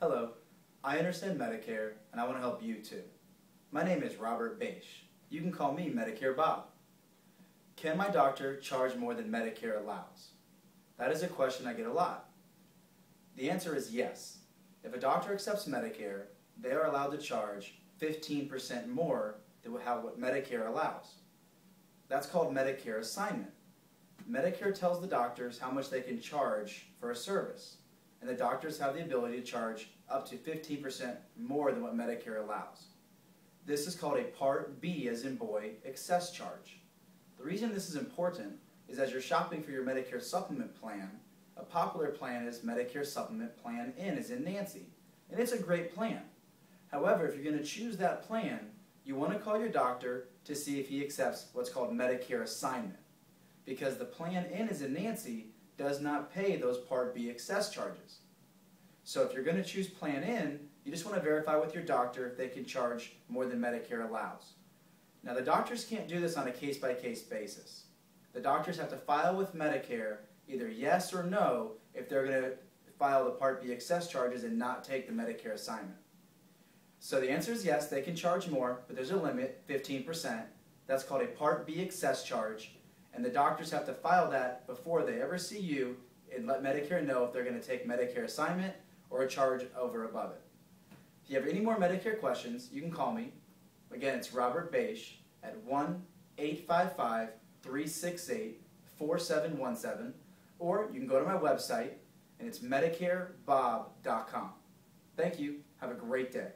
Hello, I understand Medicare and I want to help you too. My name is Robert Bache. You can call me Medicare Bob. Can my doctor charge more than Medicare allows? That is a question I get a lot. The answer is yes. If a doctor accepts Medicare, they are allowed to charge 15% more than how what Medicare allows. That's called Medicare assignment. Medicare tells the doctors how much they can charge for a service, and the doctors have the ability to charge up to 15% more than what Medicare allows. This is called a Part B, as in boy, excess charge. The reason this is important is as you're shopping for your Medicare supplement plan, a popular plan is Medicare Supplement Plan N, as in Nancy, and it's a great plan. However, if you're going to choose that plan, you want to call your doctor to see if he accepts what's called Medicare assignment. Because the Plan N, is in Nancy, does not pay those Part B excess charges. So if you're going to choose Plan N, you just want to verify with your doctor if they can charge more than Medicare allows. Now the doctors can't do this on a case-by-case -case basis. The doctors have to file with Medicare either yes or no if they're going to file the Part B excess charges and not take the Medicare assignment. So the answer is yes, they can charge more, but there's a limit, 15%. That's called a Part B excess charge, and the doctors have to file that before they ever see you and let Medicare know if they're going to take Medicare assignment or a charge over above it. If you have any more Medicare questions, you can call me. Again, it's Robert Bache at 1-855-368-4717, or you can go to my website, and it's medicarebob.com. Thank you. Have a great day.